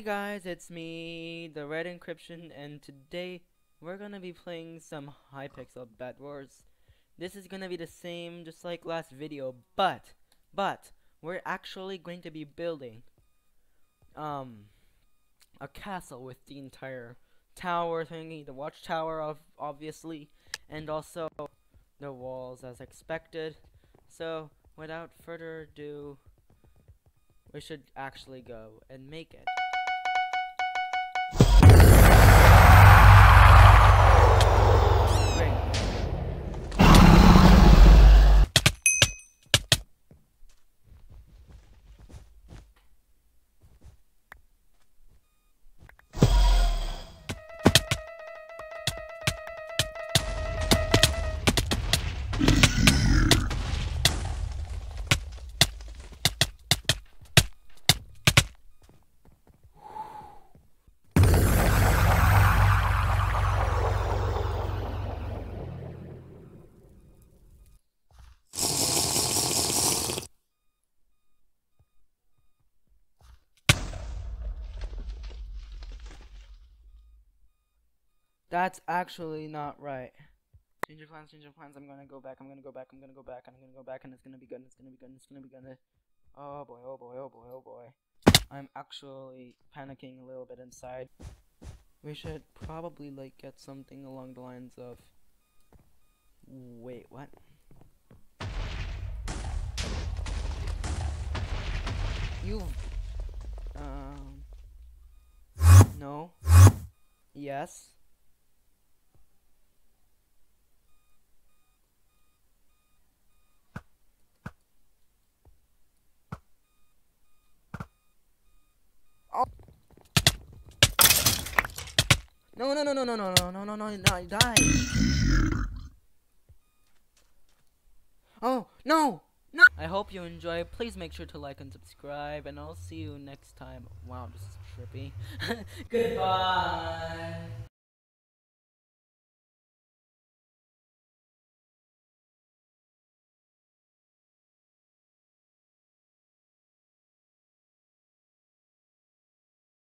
Hey guys, it's me, the Red Encryption, and today we're gonna be playing some Hypixel Bed Wars. This is gonna be the same, just like last video, but, but, we're actually going to be building, um, a castle with the entire tower thingy, the watchtower, of obviously, and also the walls as expected. So, without further ado, we should actually go and make it. That's actually not right. Change your plans, change your plans. I'm gonna go back, I'm gonna go back, I'm gonna go back, I'm gonna go back, and it's gonna be good, it's gonna be good, it's gonna be good. Oh boy, oh boy, oh boy, oh boy. I'm actually panicking a little bit inside. We should probably, like, get something along the lines of. Wait, what? You've. Um. No. Yes. No, no, no, no, no, no, no, no, no, no, no, die. Oh, no, no. I hope you enjoy. Please make sure to like and subscribe, and I'll see you next time. Wow, this is trippy. Goodbye.